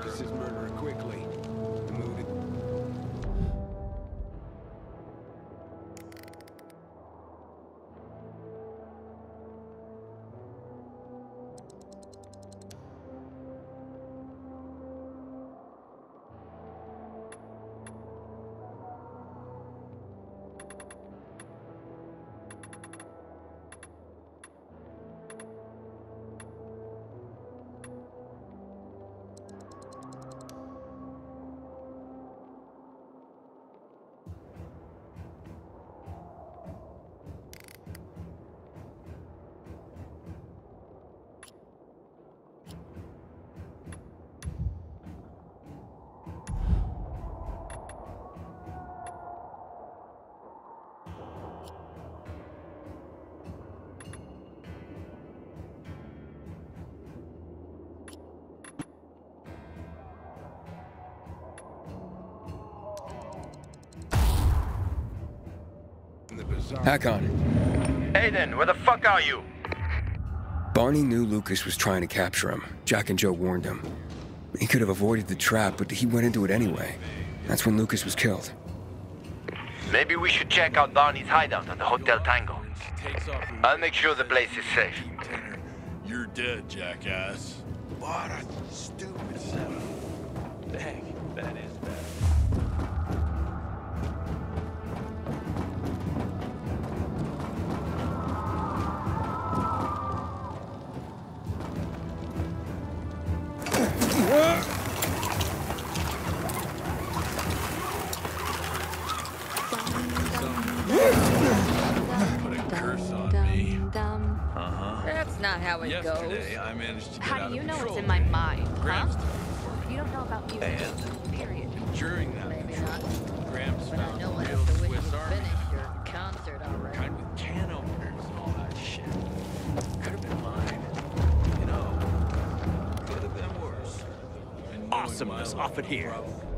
Commander Lucas's murderer in the Bazaar. Hakon, Aiden, where the fuck are you? Barney knew Lucas was trying to capture him. Jack and Joe warned him. He could have avoided the trap, but he went into it anyway. That's when Lucas was killed. Maybe we should check out Barney's hideout at the Hotel Tango. I'll make sure the place is safe. You're dead, jackass. What a stupid curse on me. That's not how it Yesterday, goes. I managed to get How out do you know what's in my there. mind, Gramps huh? it for me. You don't know about music. And? Period. During that Maybe patrol, not. Gramps But I found know a real enough to wish Swiss Army finished your concert already. Kind with can openers and all that shit. Could have been mine. You know, could have been worse. Awesomeness off it here. problem-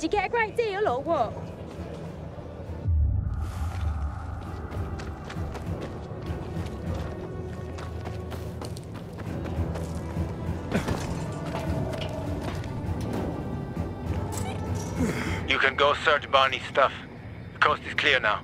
Did you get a great deal or what? You can go search Barney's stuff. The coast is clear now.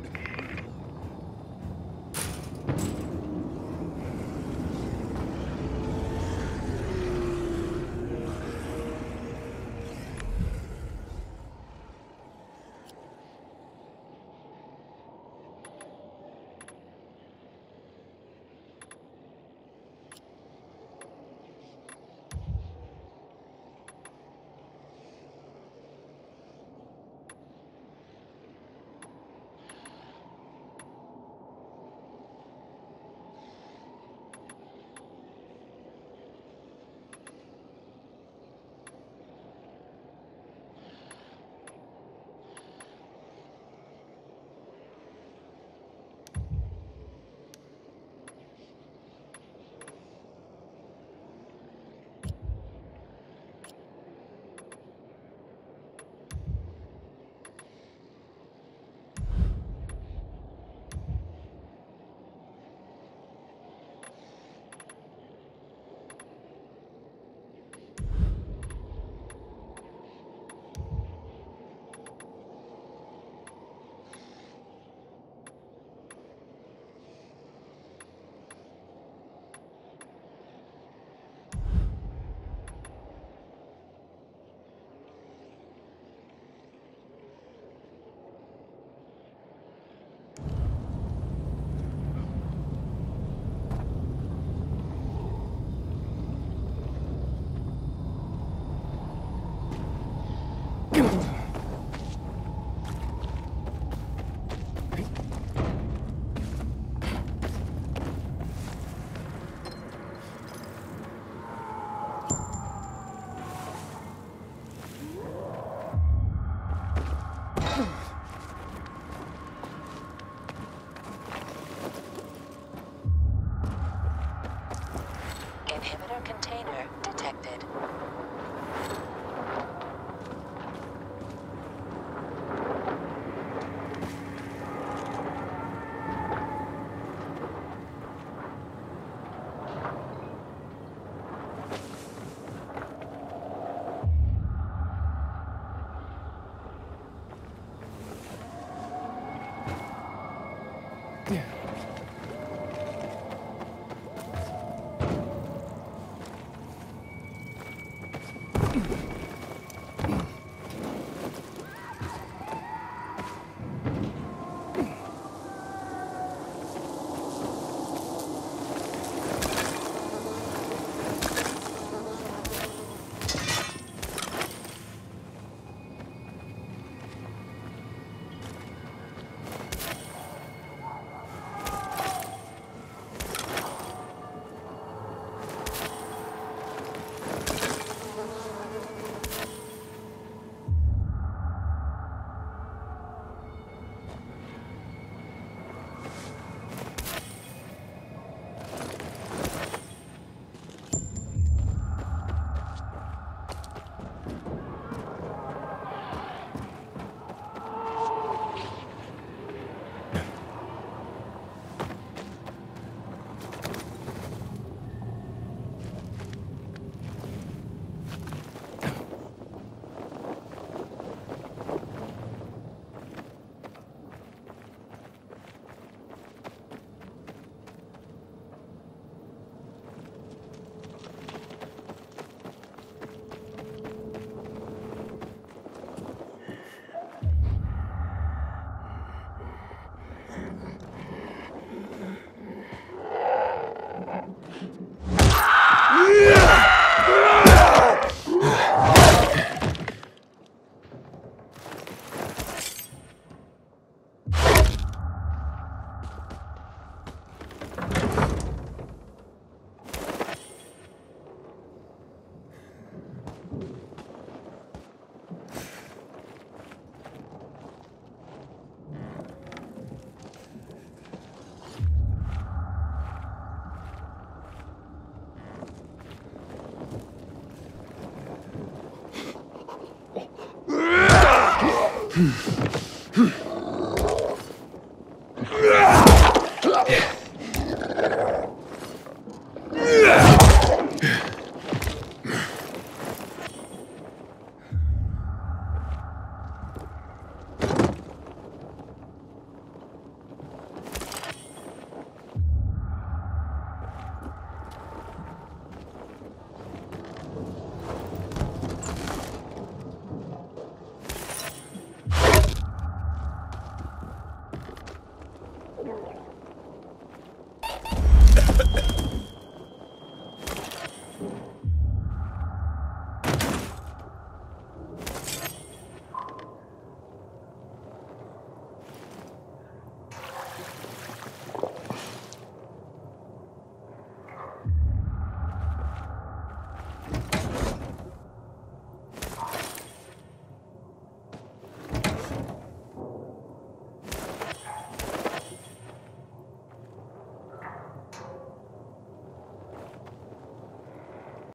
Hmm.